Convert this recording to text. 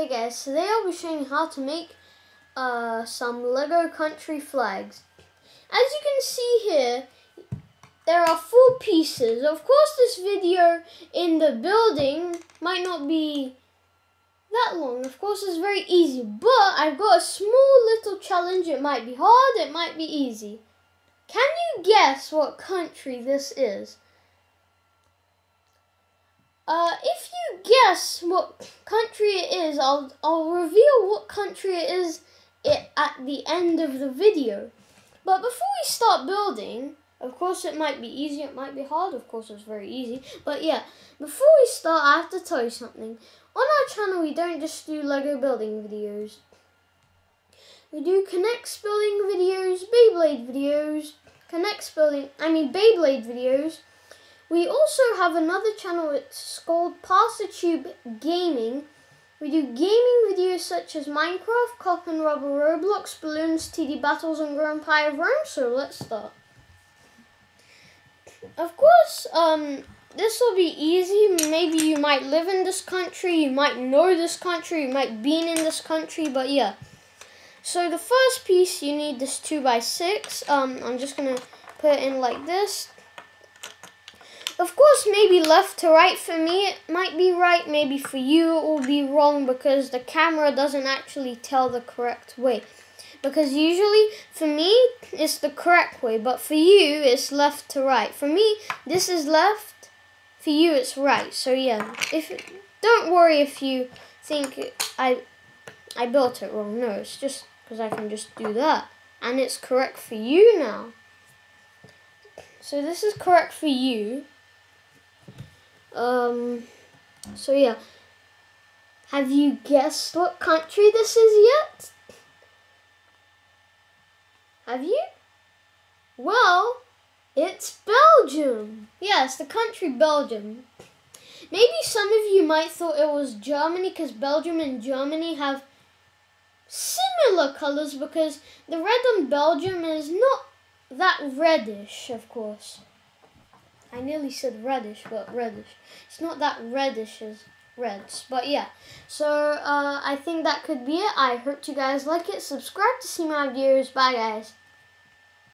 Hey guys, today I'll be showing you how to make uh, some Lego country flags. As you can see here, there are four pieces. Of course this video in the building might not be that long. Of course it's very easy, but I've got a small little challenge. It might be hard, it might be easy. Can you guess what country this is? Uh, if you guess what country it is, I'll, I'll reveal what country it is it at the end of the video. But before we start building, of course it might be easy, it might be hard, of course it's very easy. But yeah, before we start, I have to tell you something. On our channel, we don't just do Lego building videos. We do K'NEX building videos, Beyblade videos, K'NEX building, I mean Beyblade videos, we also have another channel, it's called Tube Gaming. We do gaming videos such as Minecraft, Cop and Robber, Roblox, Bloons, TD Battles, and Grand Empire of Rome. So let's start. Of course, um, this will be easy. Maybe you might live in this country, you might know this country, you might been in this country, but yeah. So the first piece, you need this 2x6. Um, I'm just going to put it in like this. Of course, maybe left to right for me, it might be right. Maybe for you, it will be wrong because the camera doesn't actually tell the correct way. Because usually, for me, it's the correct way. But for you, it's left to right. For me, this is left. For you, it's right. So yeah, if don't worry if you think I I built it wrong. No, it's just because I can just do that. And it's correct for you now. So this is correct for you. Um, so yeah. Have you guessed what country this is yet? Have you? Well, it's Belgium. Yes, the country Belgium. Maybe some of you might thought it was Germany because Belgium and Germany have similar colors because the red on Belgium is not that reddish, of course. I nearly said reddish, but reddish. It's not that reddish as reds, but yeah. So uh, I think that could be it. I hope you guys like it. Subscribe to see my videos. Bye, guys.